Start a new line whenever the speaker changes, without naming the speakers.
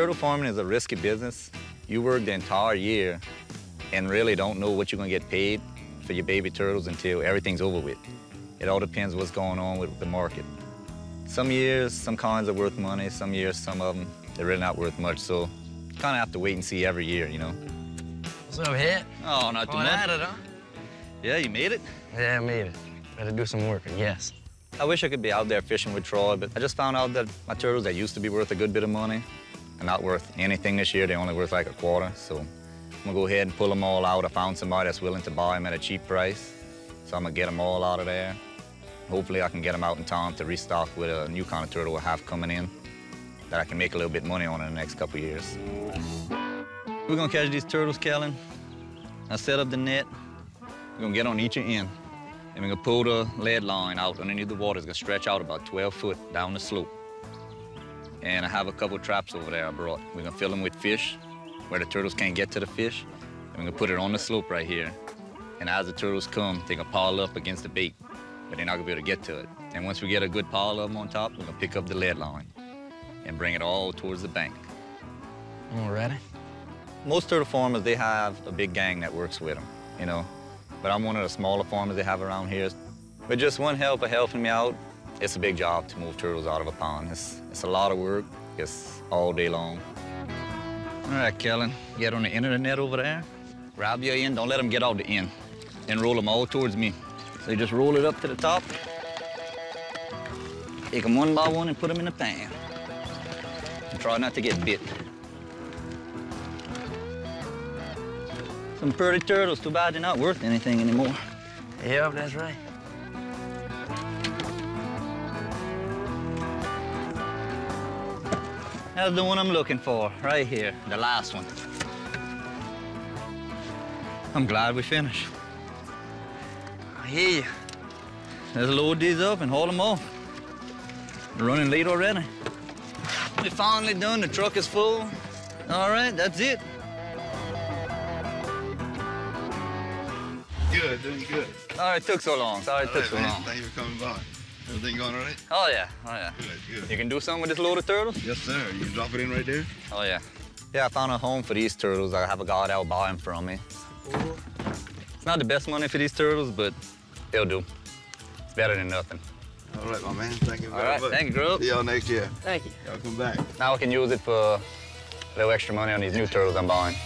Turtle farming is a risky business. You work the entire year and really don't know what you're gonna get paid for your baby turtles until everything's over with. It all depends what's going on with the market. Some years, some kinds are worth money. Some years, some of them, they're really not worth much. So you kind of have to wait and see every year, you know.
What's up, Hit?
Oh, not too much.
at it, huh?
Yeah, you made it.
Yeah, I made it. Better do some work, I guess.
I wish I could be out there fishing with Troy, but I just found out that my turtles that used to be worth a good bit of money are not worth anything this year. They're only worth like a quarter. So I'm gonna go ahead and pull them all out. I found somebody that's willing to buy them at a cheap price. So I'm gonna get them all out of there. Hopefully I can get them out in time to restock with a new kind of turtle I have coming in that I can make a little bit money on in the next couple years. We're gonna catch these turtles, Kellen. I set up the net. We're gonna get on each end. And we're gonna pull the lead line out underneath the water. It's gonna stretch out about 12 foot down the slope. And I have a couple traps over there I brought. We're gonna fill them with fish where the turtles can't get to the fish. And we're gonna put it on the slope right here. And as the turtles come, they can pile up against the bait, but they're not gonna be able to get to it. And once we get a good pile of them on top, we're gonna pick up the lead line and bring it all towards the bank.
All ready?
Most turtle farmers, they have a big gang that works with them, you know. But I'm one of the smaller farmers they have around here. With just one helper helping me out, it's a big job to move turtles out of a pond. It's, it's a lot of work. It's all day long. All right, Kellen, get on the end of the net over there. Grab your end, don't let them get out the end. And roll them all towards me. So you just roll it up to the top. Take them one by one and put them in the pan. And try not to get bit. Some pretty turtles, too bad they're not worth anything anymore.
Yep, that's right.
That's the one I'm looking for, right here, the last one. I'm glad we finished.
I hear you.
Let's load these up and haul them off. We're running late already. We're finally done, the truck is full. All right, that's it.
Good, doing good.
Sorry it took so long, sorry it
All
took
right,
so
man.
long.
Thank you for coming by. Everything going all right?
Oh yeah, oh yeah.
Good,
You can do something with this load of turtles?
Yes, sir. You can drop it in right there?
Oh yeah. Yeah, I found a home for these turtles. I have a guy that'll buy them from me. It's not the best money for these turtles, but it'll do. It's better than nothing.
All right, my man. Thank you
All
very
right,
much.
thank you, Grub.
See y'all next year.
Thank you.
Y'all come back.
Now I can use it for a little extra money on these new turtles I'm buying.